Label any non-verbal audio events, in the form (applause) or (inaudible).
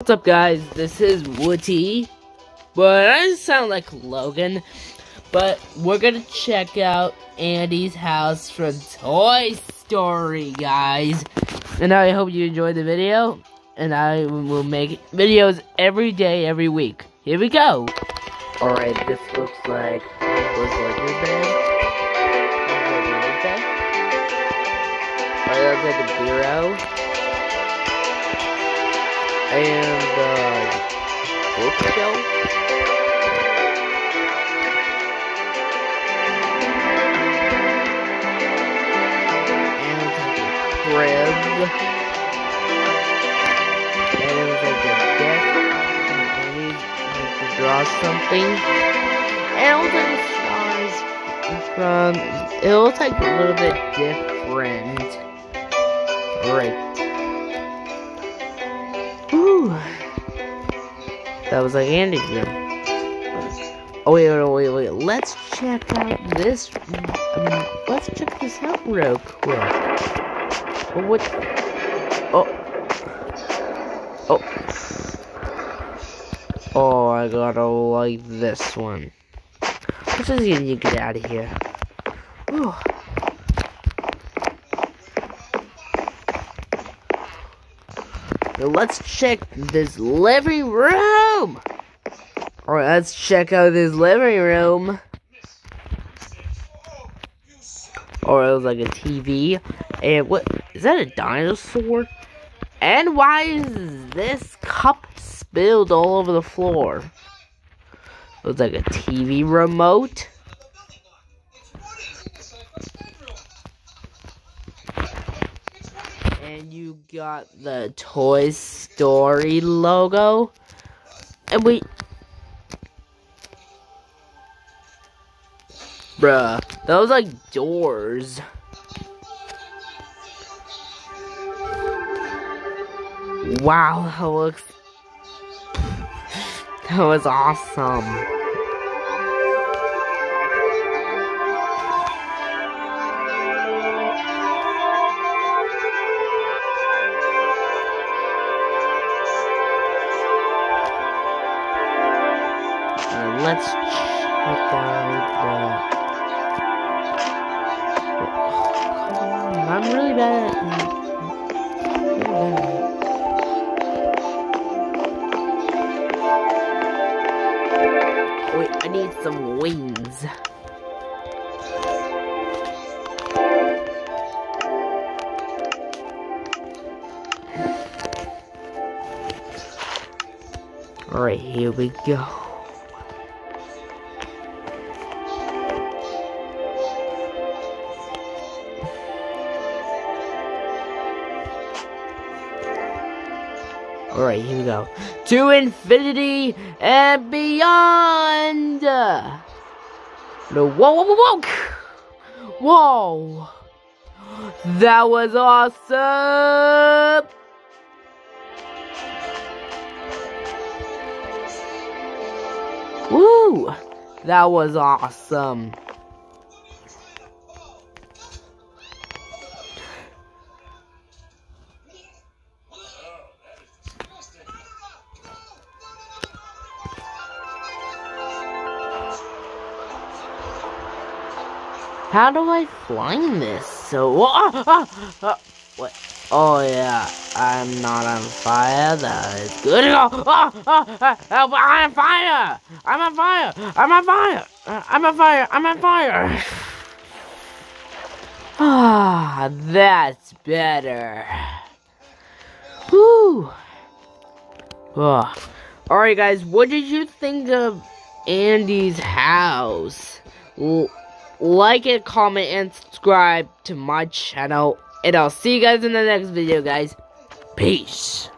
What's up guys, this is Woody, but I sound like Logan, but we're gonna check out Andy's house from Toy Story, guys. And I hope you enjoyed the video, and I will make videos every day, every week. Here we go! Alright, this looks like, looks like your bed. Alright, looks like a bureau and uh, bookshelf. And crib. And it was like a desk. And he had to draw something. And it was like stars from. It looks like a little bit different. Right That was like Andy room. Oh wait, wait, wait, wait. Let's check out this. Um, let's check this out real quick. Oh, what? Oh. Oh. Oh, I gotta like this one. Let's just get out of here. Let's check this living room. Alright, let's check out this living room. Or it was like a TV. And what is that a dinosaur? And why is this cup spilled all over the floor? It was like a TV remote. Got the Toy Story logo. And we... Bruh, those like doors. Wow, that looks... (laughs) That was awesome. Let's check out the... Oh, I'm really bad at... Wait, I need some wings. Alright, here we go. Alright, here we go. To infinity and beyond! No, whoa, whoa, whoa, whoa! Whoa! That was awesome! Woo! That was awesome. How do I find this? So, ah, ah, ah, what? Oh yeah, I'm not on fire. That is good. (laughs) Oh, ah, ah, ah, I'm on fire! I'm on fire! I'm on fire! I'm on fire! I'm on fire! (sighs) Ah, that's better. Whew. Oh. Alright guys, what did you think of Andy's house? Well, like it, comment, and subscribe to my channel. And I'll see you guys in the next video, guys. Peace.